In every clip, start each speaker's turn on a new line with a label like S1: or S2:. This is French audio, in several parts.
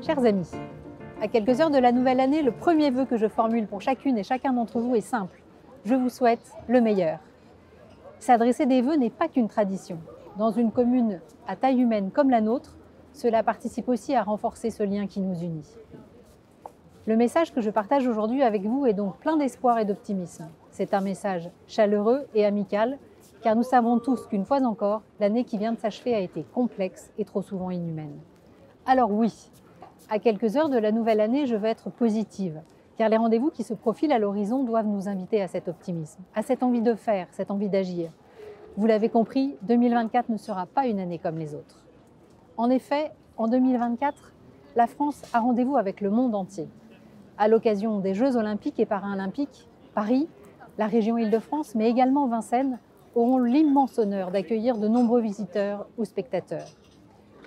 S1: Chers amis, à quelques heures de la nouvelle année, le premier vœu que je formule pour chacune et chacun d'entre vous est simple. Je vous souhaite le meilleur. S'adresser des vœux n'est pas qu'une tradition. Dans une commune à taille humaine comme la nôtre, cela participe aussi à renforcer ce lien qui nous unit. Le message que je partage aujourd'hui avec vous est donc plein d'espoir et d'optimisme. C'est un message chaleureux et amical, car nous savons tous qu'une fois encore, l'année qui vient de s'achever a été complexe et trop souvent inhumaine. Alors oui, à quelques heures de la nouvelle année, je veux être positive, car les rendez-vous qui se profilent à l'horizon doivent nous inviter à cet optimisme, à cette envie de faire, cette envie d'agir. Vous l'avez compris, 2024 ne sera pas une année comme les autres. En effet, en 2024, la France a rendez-vous avec le monde entier. À l'occasion des Jeux olympiques et paralympiques, Paris, la région Île-de-France, mais également Vincennes, auront l'immense honneur d'accueillir de nombreux visiteurs ou spectateurs.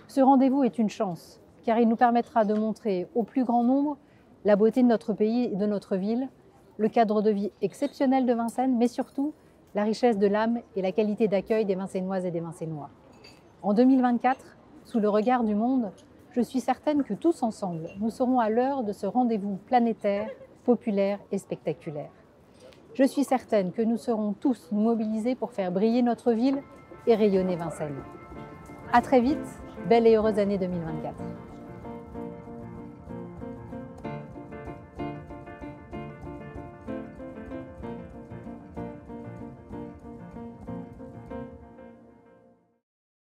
S1: Ce rendez-vous est une chance, car il nous permettra de montrer au plus grand nombre la beauté de notre pays et de notre ville, le cadre de vie exceptionnel de Vincennes, mais surtout la richesse de l'âme et la qualité d'accueil des Vincennoises et des Vincennois. En 2024, sous le regard du monde, je suis certaine que tous ensemble, nous serons à l'heure de ce rendez-vous planétaire, populaire et spectaculaire. Je suis certaine que nous serons tous mobilisés pour faire briller notre ville et rayonner Vincennes. À très vite, belle et heureuse année 2024.